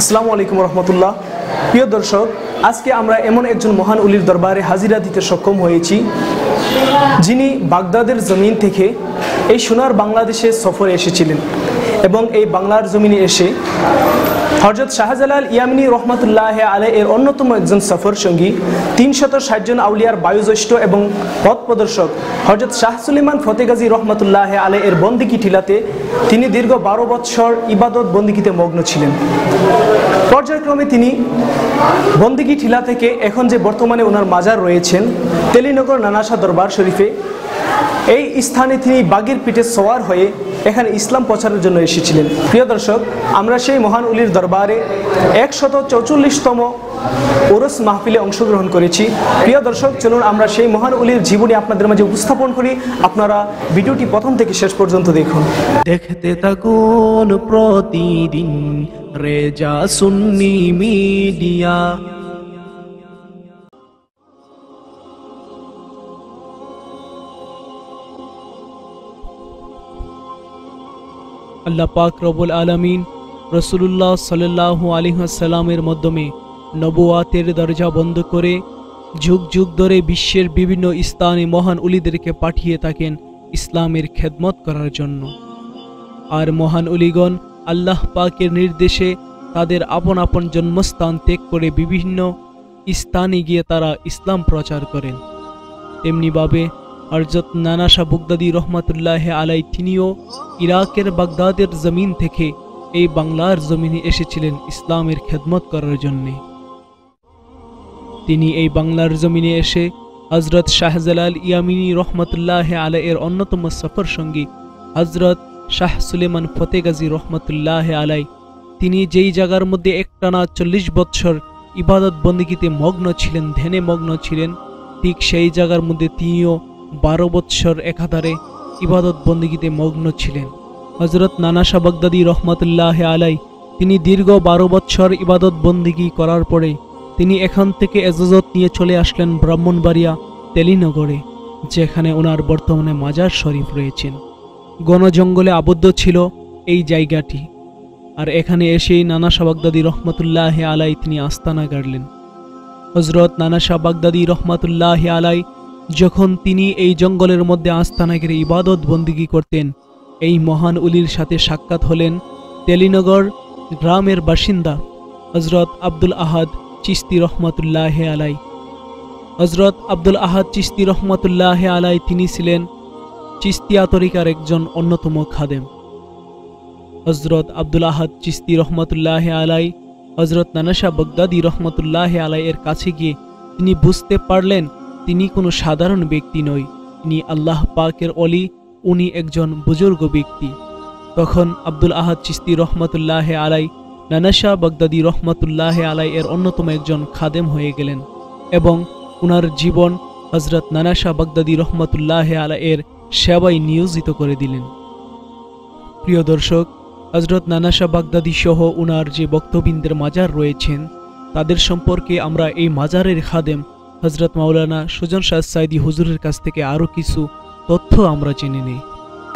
আসসালামু আলাইকুম রহমতুল্লাহ। প্রিয় দর্শক, আজকে আমরা এমন একজন মহান উলির দরবারে হাজিরা দিতে সক্ষম হয়েছি, যিনি বাগদাদের জমিন থেকে এই সোনার বাংলাদেশে সফরে এসেছিলেন। এবং এই বাংলার জমিনে এসে হজরত শাহজালাল ইয়ামিনী রহমতুল্লাহ আলে এর অন্যতম একজন সফর সঙ্গী তিনশত ষাটজন আউলিয়ার বায়ুজ্যেষ্ঠ এবং পথ প্রদর্শক হজরত শাহ সুলিমান ফতেগাজী রহমতুল্লাহ আলে এর বন্দিকি ঠিলাতে তিনি দীর্ঘ বারো বৎসর ইবাদত বন্দিকিতে মগ্ন ছিলেন। পর্যায়ক্রমে তিনি বন্দিগি ঠিলা থেকে এখন যে বর্তমানে ওনার মাজার রয়েছেন, তেলিনগর নানাসা দরবার শরীফে, এই স্থানে তিনি বাগের পিঠে সওয়ার হয়ে এখানে ইসলাম প্রচারের জন্য এসেছিলেন। প্রিয় দর্শক, আমরা সেই মহান উলির দরবারে একশত চৌচল্লিশতম ওরস মাহফিলে অংশগ্রহণ করেছি। প্রিয় দর্শক, চলুন আমরা সেই মহান উলির জীবনী আপনাদের মাঝে উপস্থাপন করি। আপনারা ভিডিওটি প্রথম থেকে শেষ পর্যন্ত দেখুন। দেখতে থাকুন প্রতিদিন রেজা সুন্নি মিডিয়া। আল্লাহ পাক রবুল আলমিন রসুল্লাহ সাল্লাহ আলিহাসাল্লামের মাধ্যমে নবুয়াতের দরজা বন্ধ করে যুগ যুগ ধরে বিশ্বের বিভিন্ন স্থানে মহান উলিদেরকে পাঠিয়ে থাকেন ইসলামের খেদমত করার জন্য। আর মহান উলিগণ আল্লাহ পাকের নির্দেশে তাদের আপন আপন জন্মস্থান ত্যাগ করে বিভিন্ন স্থানে গিয়ে তারা ইসলাম প্রচার করেন। তেমনিভাবে হরজত নানাশা বুগদাদি রহমাতুল্লাহ আলাই তিনিও ইরাকের বাগদাদের জমিন থেকে এই বাংলার জমিনে এসেছিলেন ইসলামের খেদমত করার জন্যে। তিনি এই বাংলার জমিনে এসে হজরত শাহজালাল ইয়ামিনী রহমতুল্লাহ আলাই এর অন্যতম সফর সঙ্গী হজরত শাহ সুলেমান ফতেগাজী রহমতুল্লাহ আলাই তিনি যেই জায়গার মধ্যে একটানা চল্লিশ বৎসর ইবাদত বন্দিগিতে মগ্ন ছিলেন, ধ্যানে মগ্ন ছিলেন, ঠিক সেই জায়গার মধ্যে তিনিও বারো বৎসর একাধারে ইবাদত বন্দিগিতে মগ্ন ছিলেন। হজরত নানাশা বাগদাদি রহমতুল্লাহ আলাই তিনি দীর্ঘ বারো বৎসর ইবাদত বন্দিগি করার পরে তিনি এখান থেকে এজাজত নিয়ে চলে আসলেন ব্রাহ্মণবাড়িয়া, তেলিনগরে, যেখানে ওনার বর্তমানে মাজার শরীফ রয়েছেন। গণ জঙ্গলে আবদ্ধ ছিল এই জায়গাটি, আর এখানে এসেই নানা শাবাগদাদি রহমতুল্লাহ আলাই তিনি আস্তানা গাড়লেন। হজরত নানা শাবাগদাদি রহমতুল্লাহ আলাই যখন তিনি এই জঙ্গলের মধ্যে আস্তানা গেড়ে ইবাদত বন্দিগি করতেন, এই মহান উলির সাথে সাক্ষাৎ হলেন তেলিনগর গ্রামের বাসিন্দা হজরত আব্দুল আহাদ চিস্তি রহমতুল্লাহ আলাই হজরত আব্দুল আহাদ চিস্তি রহমতুল্লাহ আলাই তিনি ছিলেন চিস্তিয়া তরিকার একজন অন্যতম খাদেম। হজরত আব্দুল আহাদ চিস্তি রহমতুল্লাহ আলাই হজরত নানাশা বগদাদি রহমতুল্লাহ আলাই এর কাছে গিয়ে তিনি বুঝতে পারলেন তিনি কোনো সাধারণ ব্যক্তি নয় তিনি আল্লাহ পাকের অলি, উনি একজন বুজুর্গ ব্যক্তি। তখন আব্দুল আহাদ চিস্তি রহমতুল্লাহ আলাই নানাশা বাগদাদি রহমতুল্লাহ আলাই এর অন্যতম একজন খাদেম হয়ে গেলেন এবং উনার জীবন হজরত নানাশা বগদাদি রহমতুল্লাহ আলাই এর সেবায় নিয়োজিত করে দিলেন। প্রিয় দর্শক হজরত নানাশা বাগদাদি সহ উনার যে বক্তবিন্দের মাজার রয়েছেন, তাদের সম্পর্কে আমরা এই মাজারের খাদেম হজরত মাওলানা সুজন শাহ সাইদি হুজুরের কাছ থেকে আরও কিছু তথ্য আমরা জেনে নিই।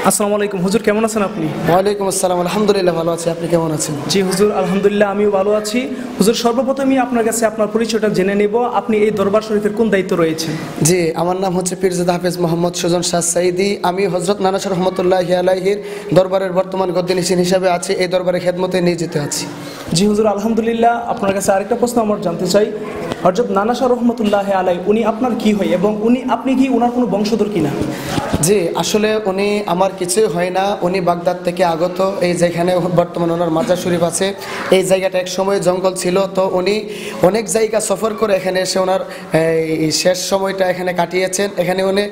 আসসালামু আলাইকুম। হুজুর কেমন আছেন আপনি? ওয়ালাইকুম আসসালাম। আলহামদুলিল্লাহ ভালো আছি। আপনি কেমন আছেন? জি হুজুর আলহামদুলিল্লাহ আমিও ভালো আছি। হুজুর সর্বপ্রথমই আপনার কাছে আপনার পরিচয়টা জেনে নেব। আপনি এই দরবার শরীফের কোন দায়িত্ব রয়েছেন? জি আমার নাম হচ্ছে পীরজাদা হাফেজ মোহাম্মদ সুজন শাহ সাইদি আমি হজরত নানাসর রহমতুল্লাহ আলাইহির দরবারের বর্তমান গদ্দিনিসিন হিসাবে আছি। এই দরবারে খেদমতে নিয়োজিত আছি। জি হুজুর আলহামদুলিল্লাহ। আপনার কাছে আরেকটা প্রশ্ন আমার জানতে চাই। হজরত নানাশা রহমতুল্লাহ আলাই উনি আপনার কি হয়? এবং উনি আপনি কি ওনার কোনো বংশধর কিনা? জি আসলে উনি আমার কিছুই হয় না। উনি বাগদাদ থেকে আগত। এই যেখানে বর্তমানে ওনার মাজার শরীফ আছে, এই জায়গাটা এক সময় জঙ্গল ছিল। তো উনি অনেক জায়গা সফর করে এখানে এসে ওনার শেষ সময়টা এখানে কাটিয়েছেন। এখানে উনি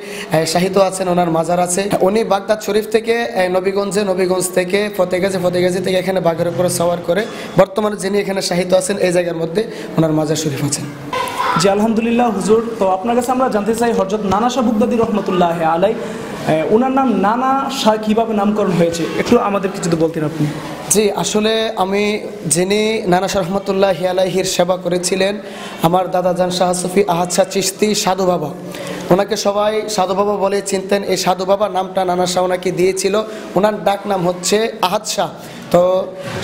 সাহিত্য আছেন, ওনার মাজার আছে। উনি বাগদাদ শরীফ থেকে নবীগঞ্জে, নবীগঞ্জ থেকে, ফতেগাজে ফতেগাজে থেকে এখানে বাঘের উপরে সওয়ার করে বর্তমানে যিনি এখানে সাহিত্য আছেন, এই জায়গার মধ্যে ওনার মাজার শরীফ আছেন। জি, আলহামদুলিল্লাহ, হুজুর। তো আপনার কাছে আমরা জানতে চাই হজরত নানা শাহ রহমতুল্লাহ আলাই ওনার নাম নানা শাহ কীভাবে নামকরণ হয়েছে? একটু আমাদেরকে যদি বলতেন আপনি। জি, আসলে আমি যিনি নানা শাহ রহমতুল্লাহ হিয়ালাহির সেবা করেছিলেন, আমার দাদা জান শাহ সুফি আহাদ শাহ চিস্তি সাধু বাবা। ওনাকে সবাই সাধু বাবা বলে চিনতেন। এই সাধু বাবা নামটা নানা শাহ ওনাকে দিয়েছিল। ওনার ডাক নাম হচ্ছে আহাদ শাহ। তো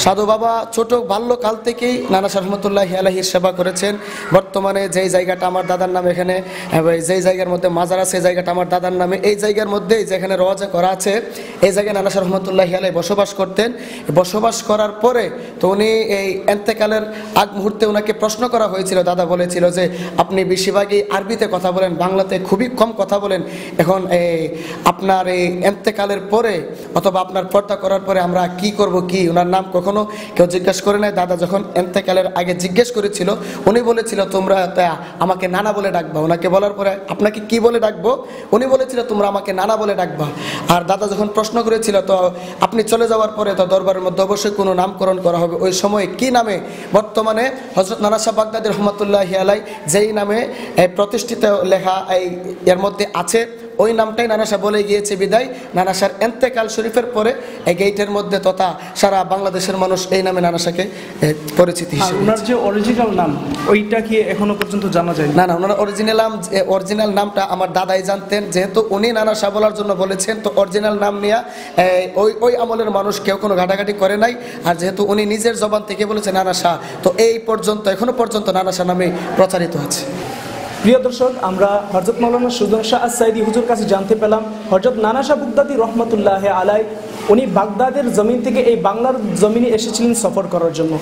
সাধু বাবা ছোট বাল্যকাল থেকেই নানা রহমতুল্লাহ আলহির সেবা করেছেন। বর্তমানে যেই জায়গাটা আমার দাদার নামে এখানে যেই জায়গার মধ্যে মাজার আছে, এই জায়গাটা আমার দাদার নামে, এই জায়গার মধ্যেই যেখানে রওয়াজা করা আছে, এই জায়গায় নানা রহমতুল্লাহ আলাই বসবাস করতেন। বসবাস করার পরে তো উনি এই এন্তেকালের আগ মুহূর্তে ওনাকে প্রশ্ন করা হয়েছিল, দাদা বলেছিল যে, আপনি বেশিরভাগই আরবিতে কথা বলেন, বাংলাতে খুবই কম কথা বলেন। এখন এই আপনার এই এন্তেকালের পরে অথবা আপনার পর্দা করার পরে আমরা কি করব কি? ওনার নাম কখনো কেউ জিজ্ঞেস করে নাই? দাদা যখন এন্তেকালের আগে জিজ্ঞেস করেছিল, উনি বলেছিল, তোমরা আমাকে নানা বলে ডাকবা। ওনাকে বলার পরে, আপনাকে কি বলে ডাকবো? উনি বলেছিল, তোমরা আমাকে নানা বলে ডাকবা। আর দাদা যখন প্রশ্ন করেছিল, তো আপনি চলে যাওয়ার পরে তো দরবারের মধ্যে অবশ্যই কোনো নামকরণ করা হবে? ওই সময় কি নামে? বর্তমানে হজরত নানা শাহ বাগদাদি রহমতুল্লাহ আলাই যেই নামে প্রতিষ্ঠিত লেখা এই, এর মধ্যে আছে। ওই নামটাই নানা শাহ বলে গিয়েছে বিদায়। নানা শাহর এন্তেকাল শরীফের পরে এই গেইটের মধ্যে তথা সারা বাংলাদেশের মানুষ এই নামে নানা শাহকে এ, পরিচিতি ওনার যে অরিজিনাল নাম ওইটা কি এখনও পর্যন্ত জানা যায় না না ওনার অরিজিনাল নাম অরিজিনাল নামটা আমার দাদাই জানতেন। যেহেতু উনি নানা শাহ বলার জন্য বলেছেন তো অরিজিনাল নাম নিয়ে ওই ওই আমলের মানুষ কেউ কোনো ঘাটাঘাটি করে নাই। আর যেহেতু উনি নিজের জবান থেকে বলেছেন নানা শাহ তো এই পর্যন্ত এখনও পর্যন্ত নানা শাহ নামে প্রচারিত আছে। প্রিয় দর্শক, আমরা হজরত মৌলানা সুজন শাহ আসাইদি হুজুর কাছে জানতে পেলাম হজরত নানা শাহ বুগদাদি রহমতুল্লাহ আলাই উনি বাগদাদের জমিন থেকে এই বাংলার জমিনে এসেছিলেন সফর করার জন্য।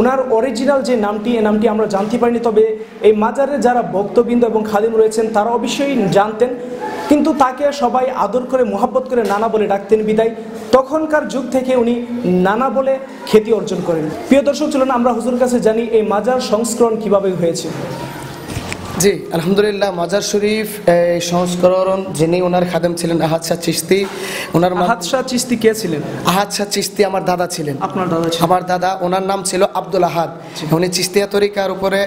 ওনার অরিজিনাল যে নামটি এই নামটি আমরা জানতে পারিনি, তবে এই মাজারে যারা ভক্তবৃন্দ এবং খাদিম রয়েছেন, তারা অবশ্যই জানতেন। কিন্তু তাকে সবাই আদর করে, মোহাব্বত করে নানা বলে ডাকতেন বিদায়। তখনকার যুগ থেকে উনি নানা বলে খ্যাতি অর্জন করেন। প্রিয় দর্শক, চলুন আমরা হুজুর কাছে জানি এই মাজার সংস্করণ কীভাবে হয়েছে। জি আলহামদুলিল্লাহ মাজার শরীফ এই সংস্করণ যিনি ওনার খাদেম ছিলেন আহাদ শাহ চিস্তি ওনার আহাদ শাহ চিস্তি কে ছিলেন? আহাদ শাহ চিস্তি আমার দাদা ছিলেন। আপনার দাদা আমার দাদা ওনার নাম ছিল আব্দুল আহাদ। উনি চিস্তিয়া তরিকার উপরে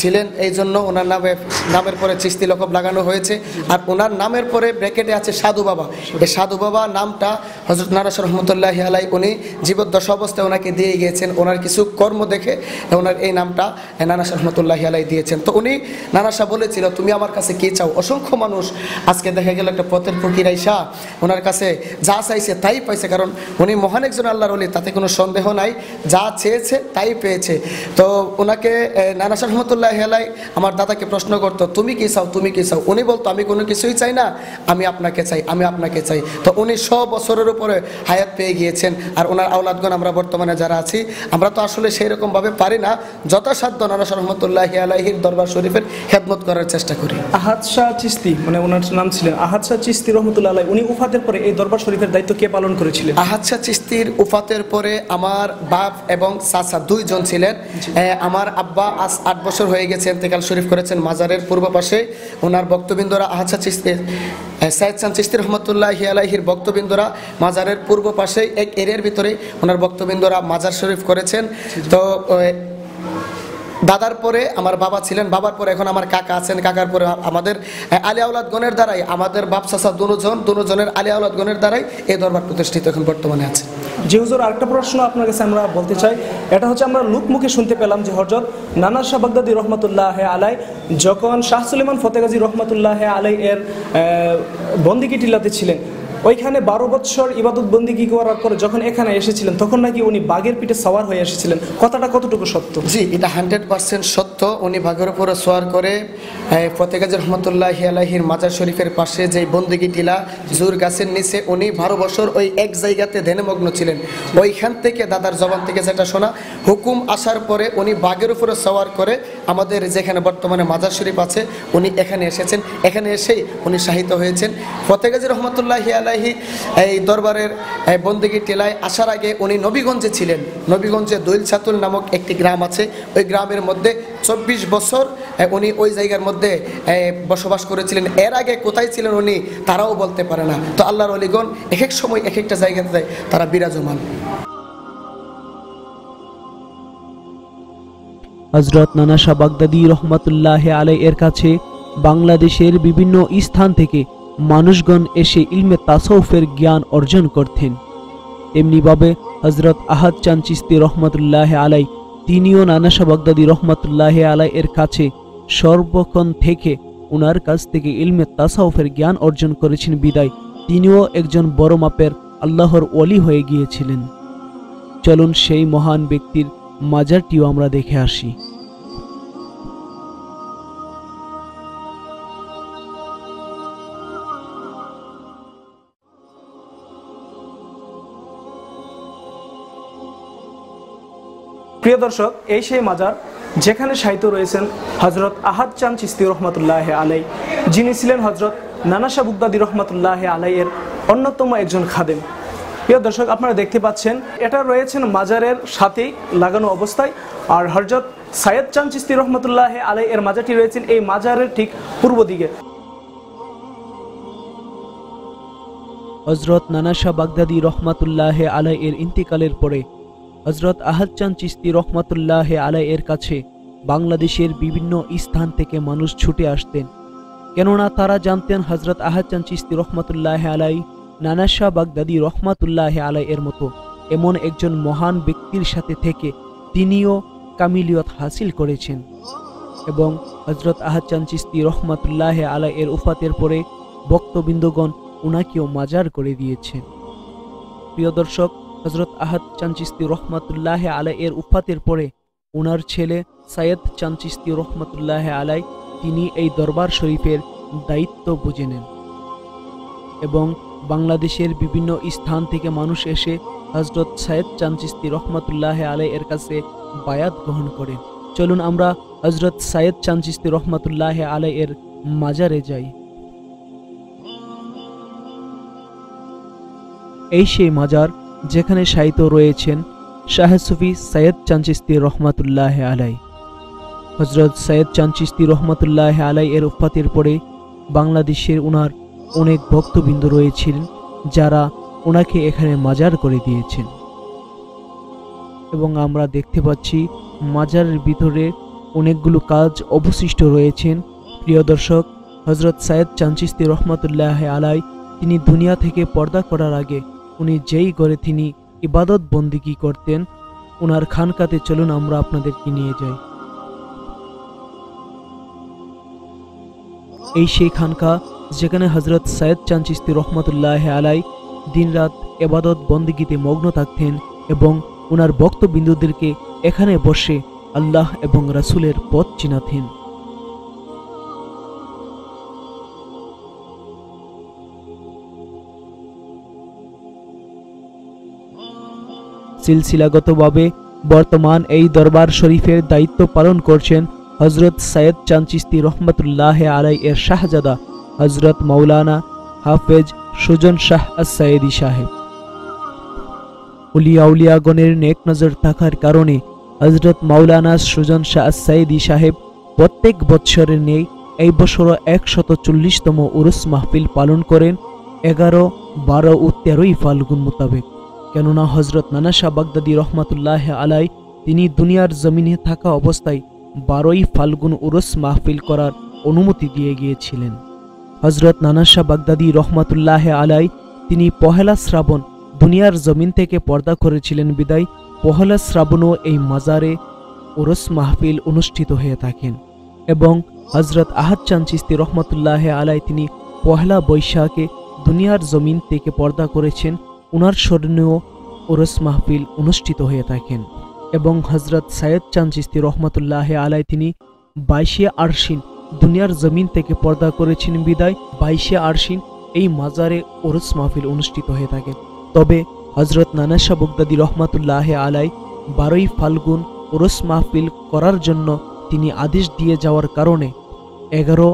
ছিলেন এই জন্য ওনার নামে নামের পরে চিস্তি লকব লাগানো হয়েছে। আর ওনার নামের পরে ব্র্যাকেটে আছে সাধু বাবা। এই সাধু বাবা নামটা হজরত নারাস রহমতুল্লাহ আলাই উনি জীবদ্দশা অবস্থায় ওনাকে দিয়ে গিয়েছেন। ওনার কিছু কর্ম দেখে ওনার এই নামটা নানাস রহমতুল্লাহ আলাই দিয়েছেন। তো উনি নানাসা বলেছিল, তুমি আমার কাছে কি চাও? অসংখ্য মানুষ আজকে দেখা গেল একটা পথের ফকির আইসা ওনার কাছে যা চাইছে তাই পাইছে, কারণ উনি মহান একজন আল্লাহর অলি তাতে কোনো সন্দেহ নাই। যা চেয়েছে তাই পেয়েছে। তো ওনাকে নানাসা রহমতুল্লাহ আলাই আমার দাদাকে প্রশ্ন করতো, তুমি কি চাও? তুমি কি চাও? উনি বলতো, আমি কোনো কিছুই চাই না, আমি আপনাকে চাই, আমি আপনাকে চাই। তো উনি শ বছরের উপরে হায়াত পেয়ে গিয়েছেন। আর ওনার আওলাদগণ, আমরা বর্তমানে যারা আছি, আমরা তো আসলে সেই রকমভাবে পারি না। যথাসাধ্য নানাস রহমতুল্লাহ আলাহির দরবার শরীফের খেদমত করার চেষ্টা করি। আহাদ শাহ চিস্তি মানে ওনার নাম ছিলেন আহাদ শাহ চিস্তি রহমতুল্লাহ উনি উফাতের পরে এই দরবার শরীফের দায়িত্ব কে পালন করেছিলেন? আহাদশা চিস্তির উফাতের পরে আমার বাপ এবং চাচা দুইজন ছিলেন। আমার আব্বা আজ আট বছর হয়ে গেছে ইন্তেকাল শরীফ করেছেন মাজারের পূর্ব পাশে। ওনার বক্তবিন্দুরা আহাদশা চিস্তি সাইদ চান চিস্তি রহমতুল্লাহ আলাহির বক্তবিন্দুরা মাজারের পূর্ব পাশে এক এরিয়ার ভিতরে ওনার বক্তবিন্দুরা মাজার শরীফ করেছেন। তো দাদার পরে আমার বাবা ছিলেন, বাবার পরে এখন আমার কাকা আছেন, কাকার পরে আমাদের আলী আউলাদ গণের দ্বারাই, আমাদের বাপ চাচা দুজন, দুজনের আলী আউলাদ গণের দ্বারাই এই দরবার প্রতিষ্ঠিত এখন বর্তমানে আছে। যে হুজুর, আরেকটা প্রশ্ন আপনার কাছে আমরা বলতে চাই। এটা হচ্ছে আমরা লোক মুখে শুনতে পেলাম যে হজরত নানা শাহ বাগদাদি রহমতুল্লাহ আলাই যখন শাহ সুলেমান ফতেগাজী রহমতুল্লাহ আলাই এর বন্দিকি টিলাতে ছিলেন ওইখানে বারো বৎসর ইবাদত বন্দিগি করার পরে যখন এখানে এসেছিলেন, তখন নাকি উনি বাঘের পিঠে সওয়ার হয়ে এসেছিলেন। কথাটা কতটুকু সত্য? জি, এটা হান্ড্রেড পার্সেন্ট সত্য। উনি ভাগের উপরে সোয়ার করে ফতেগাজ রহমতুল্লাহ আলাহির মাজার শরীফের পাশে যে বন্দিগি টিলা জুর গাছের নিচে, উনি বারো বছর ওই এক জায়গাতে ধ্যানমগ্ন ছিলেন। ওইখান থেকে দাদার জবান থেকে যেটা শোনা, হুকুম আসার পরে উনি বাঘের উপরে সওয়ার করে আমাদের যেখানে বর্তমানে মাজার শরীফ আছে, উনি এখানে এসেছেন। এখানে এসেই উনি সাহিত্য হয়েছেন। ফতেগাজি রহমতুল্লাহ আলাহি এই দরবারের বন্দিগি টিলায় আসার আগে উনি নবীগঞ্জে ছিলেন। নবীগঞ্জে দৈল ছাতুল নামক একটি গ্রাম আছে। ওই গ্রামের মধ্যে চব্বিশ বছর উনি ওই জায়গার মধ্যে বসবাস করেছিলেন। এর আগে কোথায় ছিলেন উনি, তারাও বলতে পারে না। তো আল্লাহর অলিগণ এক এক সময় এক একটা জায়গাতে তারা বিরাজমান। হজরত নানা শাহ বাগদাদি রহমতুল্লাহ আলাই এর কাছে বাংলাদেশের বিভিন্ন স্থান থেকে মানুষগণ এসে ইলমে তাসৌফের জ্ঞান অর্জন করতেন। এমনিভাবে হজরত আহাদ চান চিস্তি রহমতুল্লাহ আলাই, তিনিও নানা শাহ বাগদাদি রহমতুল্লাহ আলাই এর কাছে সর্বক্ষণ থেকে ওনার কাছ থেকে ইলমে তাসাউফের জ্ঞান অর্জন করেছেন বিদায়। তিনিও একজন বড় মাপের আল্লাহর ওলি হয়ে গিয়েছিলেন। চলুন সেই মহান ব্যক্তির মাজারটিও আমরা দেখে আসি। প্রিয় দর্শক, এই সেই মাজার যেখানে সাহিত্য রয়েছেন হজরত আহাদ চান চিস্তি রহমতুল্লাহ আলাই যিনি ছিলেন হজরত নানাশা বুগদাদি রহমতুল্লাহ আলাই এর অন্যতম একজন খাদেম। প্রিয় দর্শক, আপনারা দেখতে পাচ্ছেন, এটা রয়েছেন মাজারের সাথেই লাগানো অবস্থায়। আর হজরত সাইয়দ চান চিস্তি রহমতুল্লাহ আলাই এর মাজারটি রয়েছেন এই মাজারের ঠিক পূর্ব দিকে। হজরত নানাশা বাগদাদি রহমাতুল্লাহ আলাই এর ইন্তিকালের পরে হজরত আহাদচান চিস্তি রহমাতুল্লাহ আলাই এর কাছে বাংলাদেশের বিভিন্ন স্থান থেকে মানুষ ছুটে আসতেন। কেননা তারা জানতেন হজরত আহাদচান চিস্তি রহমাতুল্লাহ আলাই নানাশা বাগদাদি রহমাতুল্লাহ আলাই এর মতো এমন একজন মহান ব্যক্তির সাথে থেকে তিনিও কামিলিয়ত হাসিল করেছেন। এবং হজরত আহাদচান চিস্তি রহমাতুল্লাহ আলাই এর উফাতের পরে বক্তবৃন্দগণ উনাকেও মাজার করে দিয়েছেন। প্রিয় দর্শক হজরত আহাদ চানচিস্তি রহমাতুল্লাহ আলাই এর উফাতের পরে ওনার ছেলে সাইয়দ চানচিস্তি রহমাতুল্লাহ আলাই তিনি এই দরবার শরীফের দায়িত্ব বুঝে নেন এবং বাংলাদেশের বিভিন্ন স্থান থেকে মানুষ এসে হজরত সাইয়দ চানচিস্তি রহমাতুল্লাহ আলাই এর কাছে বায়াত গ্রহণ করেন চলুন আমরা হজরত সাইয়দ চানচিস্তি রহমাতুল্লাহ আলাই এর মাজারে যাই। এই সেই মাজার যেখানে সাহিত্য রয়েছেন শাহ সুফি সৈয়দ চানচিস্তি রহমাতুল্লাহ আলাই। হজরত সৈয়দ চানচিস্তি রহমাতুল্লাহ আলাই এর উৎপাতের পরে বাংলাদেশের ওনার অনেক ভক্তবৃন্দ রয়েছিলেন যারা ওনাকে এখানে মাজার করে দিয়েছেন। এবং আমরা দেখতে পাচ্ছি মাজারের ভিতরে অনেকগুলো কাজ অবশিষ্ট রয়েছেন। প্রিয় দর্শক হজরত সাইয়দ চানচিস্তি রহমাতুল্লাহ আলাই তিনি দুনিয়া থেকে পর্দা করার আগে উনি যেই ঘরে তিনি ইবাদত বন্দিগি করতেন ওনার খানকাতে চলুন আমরা আপনাদেরকে নিয়ে যাই। এই সেই খানকা যেখানে হজরত সাইয়দ চানচিস্তি রহমতুল্লাহ আলাই দিনরাত এবাদত বন্দিগিতে মগ্ন থাকতেন এবং ওনার বক্তবিন্দুদেরকে এখানে বসে আল্লাহ এবং রাসূলের পথ চিনাতেন। সিলসিলাগতভাবে বর্তমান এই দরবার শরীফের দায়িত্ব পালন করছেন হজরত সৈয়দ চানচিস্তি রহমতুল্লাহ আলাই এর শাহজাদা হজরত মৌলানা হাফেজ সুজন শাহ আসায়েদি সাহেব। উলিয়া উলিয়াগণের নেক নজর থাকার কারণে হজরত মাওলানা সুজন শাহ আসাইদি সাহেব প্রত্যেক বৎসরের নেই এই বছরও একশত চল্লিশতম উরুস মাহফিল পালন করেন, এগারো, বারো ও তেরোই ফাল্গুন মোতাবেক। কেননা হজরত নানাশা বাগদাদি রহমাতুল্লাহ আলাই তিনি দুনিয়ার জমিনে থাকা অবস্থায় বারোই ফাল্গুন উরস মাহফিল করার অনুমতি দিয়ে গিয়েছিলেন। হজরত নানাশা বাগদাদি রহমাতুল্লাহ আলাই তিনি পহেলা শ্রাবণ দুনিয়ার জমিন থেকে পর্দা করেছিলেন বিদায়। পহেলা শ্রাবণও এই মাজারে উরস মাহফিল অনুষ্ঠিত হয়ে থাকেন এবং হজরত আহাদ চান চিস্তি রহমতুল্লাহ আলাই তিনি পহেলা বৈশাখে দুনিয়ার জমিন থেকে পর্দা করেছেন। উনার স্মরণীয় ওরস মাহফিল অনুষ্ঠিত হয়ে থাকেন এবং হজরত সাইয়দ চান চিস্তি রহমতুল্লাহ আলাই তিনি বাইশে আরশিন দুনিয়ার জমিন থেকে পর্দা করেছেন বিদায়। বাইশে আরশিন এই মাজারে ওরস মাহফিল অনুষ্ঠিত হয়ে থাকে। তবে হজরত নানাশা বগদাদি রহমাতুল্লাহ আলাই বারোই ফাল্গুন ওরস মাহফিল করার জন্য তিনি আদেশ দিয়ে যাওয়ার কারণে এগারো,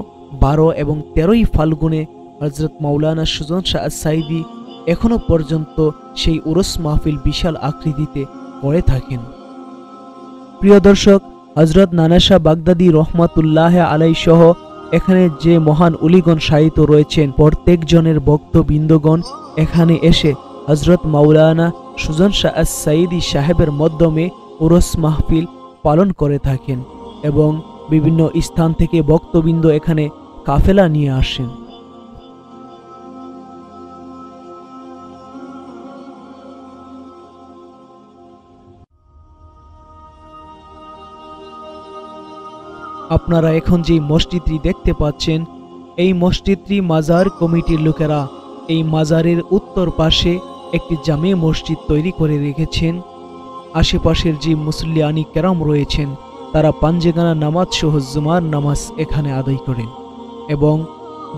বারো এবং তেরোই ফাল্গুনে হজরত মাওলানা সুজন শাহ সাইদি এখনও পর্যন্ত সেই উরস মাহফিল বিশাল আকৃতিতে করে থাকেন। প্রিয় দর্শক হজরত নানাশা বাগদাদি রহমাতুল্লাহ আলাই সহ এখানে যে মহান উলিগণ সাহিত্য রয়েছেন, প্রত্যেকজনের বক্তবৃন্দগণ এখানে এসে হজরত মাওলানা সুজন শাহ সাইদি সাহেবের মাধ্যমে উরস মাহফিল পালন করে থাকেন এবং বিভিন্ন স্থান থেকে বক্তবৃন্দ এখানে কাফেলা নিয়ে আসেন। আপনারা এখন যে মসজিদটি দেখতে পাচ্ছেন, এই মসজিদটি মাজার কমিটির লোকেরা এই মাজারের উত্তর পাশে একটি জামে মসজিদ তৈরি করে রেখেছেন। আশেপাশের যে মুসল্লিয়ানি কেরাম রয়েছেন, তারা পাঞ্জেগানা নামাজ সহ জুমার নামাজ এখানে আদায় করেন এবং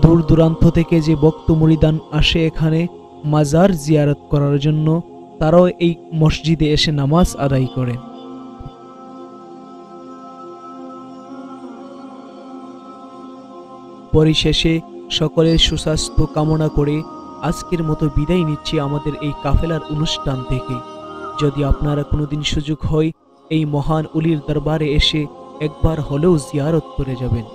দূর দূরান্ত থেকে যে বক্ত মুরিদান আসে এখানে মাজার জিয়ারত করার জন্য, তারাও এই মসজিদে এসে নামাজ আদায় করেন। পরিশেষে সকলের সুস্বাস্থ্য কামনা করে আজকের মতো বিদায় নিচ্ছি আমাদের এই কাফেলার অনুষ্ঠান থেকে। যদি আপনারা কোনোদিন সুযোগ হয়, এই মহান উলির দরবারে এসে একবার হলেও জিয়ারত করে যাবেন।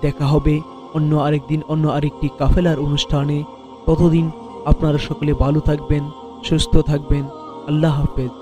দেখা হবে অন্য আরেকদিন অন্য আরেকটি কাফেলার অনুষ্ঠানে। ততদিন আপনারা সকলে ভালো থাকবেন, সুস্থ থাকবেন। আল্লাহ হাফেজ।